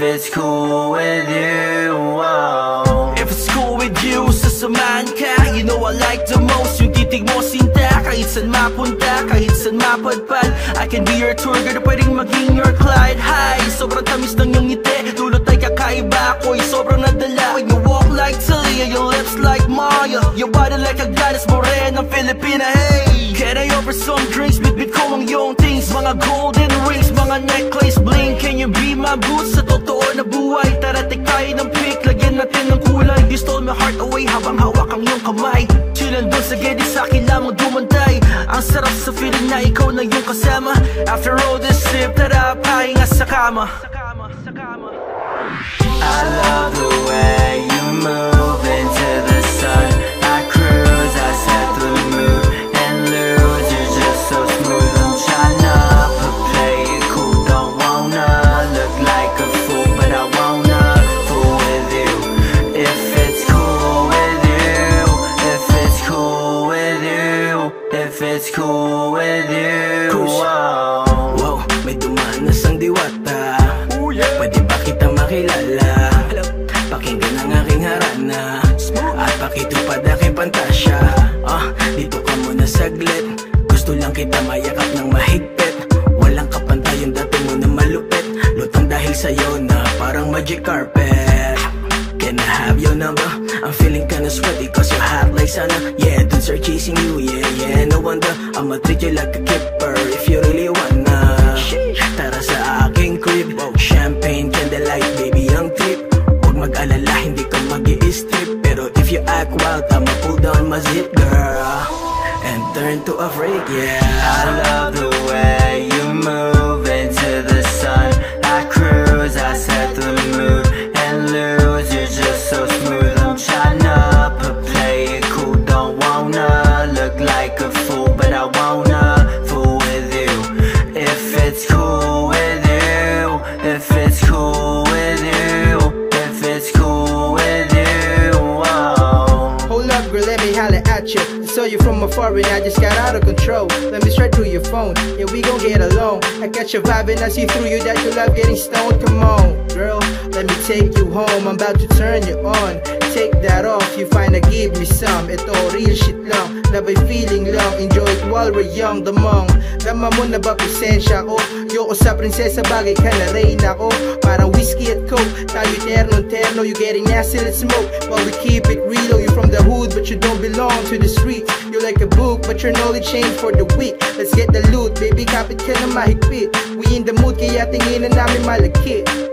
it's cool with you wow. If it's cool with you, oh. sasamahan ka You know I like the most. Yung titig mo sinta. Kahit saan mapunta, kahit saan mapadpad I can be your tour guide o pwedeng maging your client. Hi, sobrang tamis ng iyong ngiti. Dulot ay kakaiba Ako'y sobrang nadala. When you walk like Talia Your lips like Maya. Your body like a goddess Morena Filipina, hey. Can I offer some drinks with mga golden rings, mga necklace bling. Can you be my boots? Sa totoo na buhay? Tara tayo ng pick, lagyan natin ng kulay You stole my heart away habang hawak ang iyong kamay. Chillin doon sa gedi sa akin lamang dumantay. Ang sarap sa feeling na ikaw na yung kasama. After all this sip, tara pahinga sa kama. I love the way you move diwata Pwede ba kita makilala? Pakinggan ang aking harana. At pakitupad aking pantasya. Ah, dito ka muna saglit. Gusto lang kita mayakap ng mahigpit. Walang kapantay yung dating mo na malupit. Lutang dahil sa'yo na parang magic carpet. Can I have your number? I'm feeling kinda sweaty cause you're hot like sauna Yeah, dudes are chasing you, yeah, yeah, no wonder. I'ma treat you like a keeper if you really wanna ang trip Huwag mag-alala, hindi ka mag strip Pero if you act wild, I'ma pull down my zip, girl. And turn to a freak, yeah. I love the way you move into the sun. You. From afar and I just got out of control. Let me straight through your phone, yeah, we gon' get along. I catch your vibe and I see through you that you love getting stoned. Come on, girl, let me take you home. I'm about to turn you on. Take that off, you finna give me some. Ito real shit lang, labay feeling lang. Enjoy it while we're young, damang. Dama mo na ba presensya oh. ko? Yoko sa prinsesa, bagay ka na reyna ko. Oh. Parang whiskey at coke, tayo terno terno. You getting nasty, let's smoke. While we keep it real, you from the hood, but you don't belong to the street. You're like a book, but your knowledge ain't for the week Let's get the loot, baby, kapit ka na mahigpit. We in the mood, kaya tingin na namin malakit.